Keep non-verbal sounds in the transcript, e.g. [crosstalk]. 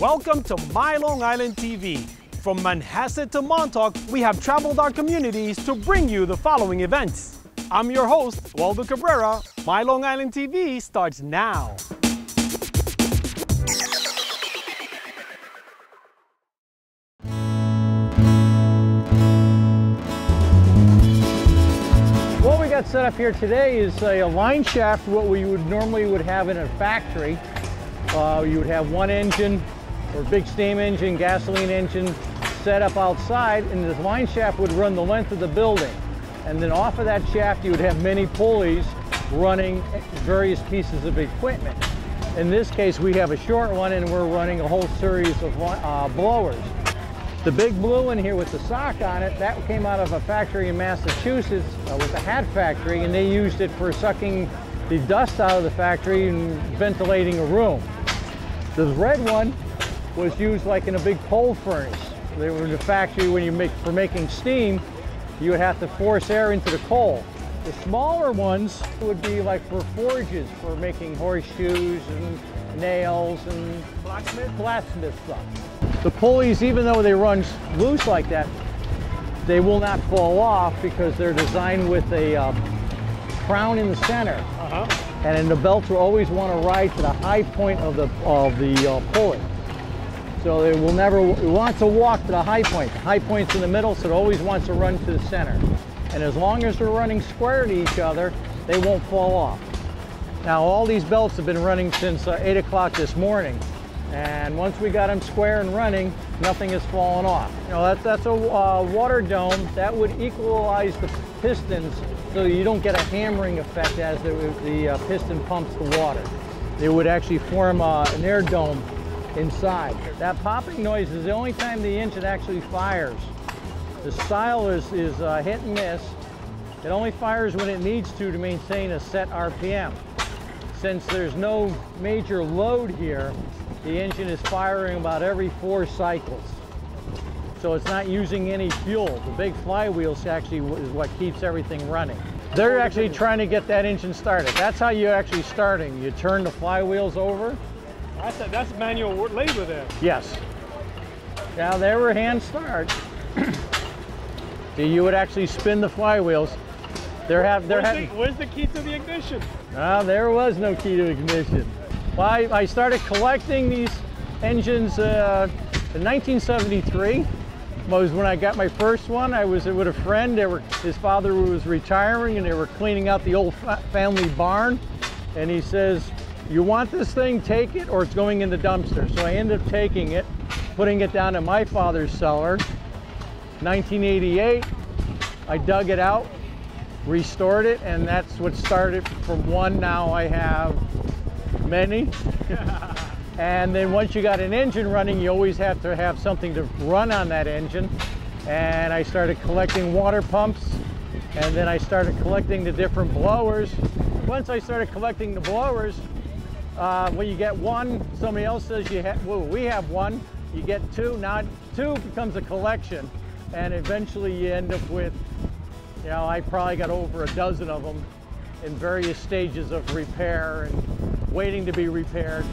Welcome to My Long Island TV. From Manhasset to Montauk, we have traveled our communities to bring you the following events. I'm your host, Waldo Cabrera. My Long Island TV starts now. What we got set up here today is a, a line shaft, what we would normally would have in a factory. Uh, you would have one engine or big steam engine, gasoline engine set up outside, and this line shaft would run the length of the building. And then off of that shaft, you would have many pulleys running various pieces of equipment. In this case, we have a short one, and we're running a whole series of uh, blowers. The big blue one here with the sock on it, that came out of a factory in Massachusetts uh, with a hat factory, and they used it for sucking the dust out of the factory and ventilating a room. The red one was used like in a big pole furnace. They were in the factory when you make for making steam, you would have to force air into the coal. The smaller ones would be like for forges, for making horseshoes and nails and blacksmith, blacksmith stuff. The pulleys, even though they run loose like that, they will not fall off because they're designed with a uh, crown in the center. Uh-huh. And then the belts will always want to ride to the high point of the, of the uh, pulley. So it will never, it wants to walk to the high point. The high point's in the middle, so it always wants to run to the center. And as long as they're running square to each other, they won't fall off. Now all these belts have been running since uh, 8 o'clock this morning. And once we got them square and running, nothing has fallen off. You know, that, that's a uh, water dome. That would equalize the pistons so you don't get a hammering effect as the, the uh, piston pumps the water. It would actually form uh, an air dome inside. That popping noise is the only time the engine actually fires. The style is, is uh, hit and miss. It only fires when it needs to to maintain a set RPM. Since there's no major load here, the engine is firing about every four cycles. So it's not using any fuel. The big flywheels actually is what keeps everything running. They're actually trying to get that engine started. That's how you're actually starting. You turn the flywheels over. That's, a, that's manual labor there. Yes. Now there were hand start. [clears throat] you would actually spin the flywheels. There have there where's, have. the, where's the key to the ignition? Ah, there was no key to ignition. Well, I, I started collecting these engines uh, in 1973 was when I got my first one. I was with a friend. They were, his father was retiring and they were cleaning out the old fa family barn. And he says, you want this thing, take it or it's going in the dumpster. So I ended up taking it, putting it down in my father's cellar. 1988, I dug it out, restored it, and that's what started from one. Now I have many. [laughs] And then once you got an engine running, you always have to have something to run on that engine. And I started collecting water pumps, and then I started collecting the different blowers. Once I started collecting the blowers, uh, when you get one, somebody else says you have, well, we have one, you get two, now two becomes a collection, and eventually you end up with, you know, I probably got over a dozen of them in various stages of repair and waiting to be repaired.